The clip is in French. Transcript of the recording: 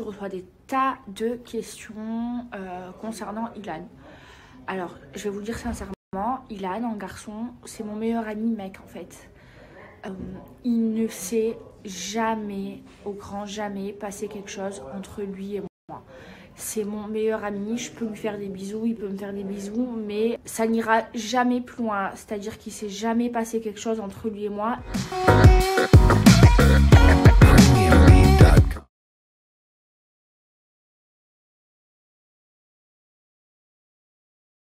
je reçois des tas de questions euh, concernant Ilan. Alors, je vais vous dire sincèrement, Ilan, en garçon, c'est mon meilleur ami mec en fait. Euh, il ne s'est jamais, au grand jamais, passé quelque chose entre lui et moi. C'est mon meilleur ami, je peux lui faire des bisous, il peut me faire des bisous, mais ça n'ira jamais plus loin. C'est-à-dire qu'il s'est jamais passé quelque chose entre lui et moi.